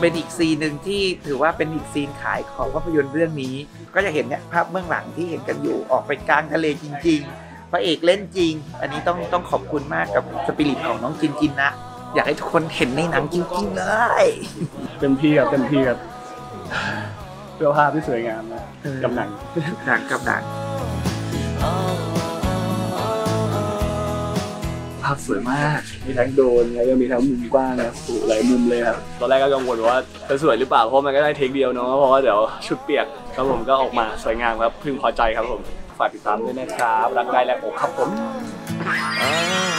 เป็นอีกซีนหนึ่งที่ถือว่าเป็นอีกซีนขายของภาพยนตร์เรื่องนี้ ก็จะเห็นเนี่ยภาพเบื้องหลังที่เห็นกันอยู่ออกไปกลางทะเลจริง ๆ พระเอกเล่นจริง อันนี้ต้องต้องขอบคุณมากกับสปิริตของน้องจินจินนะ อยากให้ทุกคนเห็นในหนังจริงๆเลยเต็มที่ครับเต็มที่ครับเพื่อภาพที่สวยงามนะกำหนังหนังกับหนัง ภาพสวยมาก มีทั้งโดรนแล้วก็มีทั้งมุมกว้างนะโอ้โหหลายมุมเลยครับ ตอนแรกก็กังวลว่าจะสวยหรือเปล่า เพราะมันก็ได้เทคเดียวเนาะ เพราะว่าเดี๋ยวชุดเปียกครับผมก็ออกมาสวยงามครับ พึงพอใจครับผม ฝากติดตามด้วยนะครับ รักได้และอกครับผมอ่า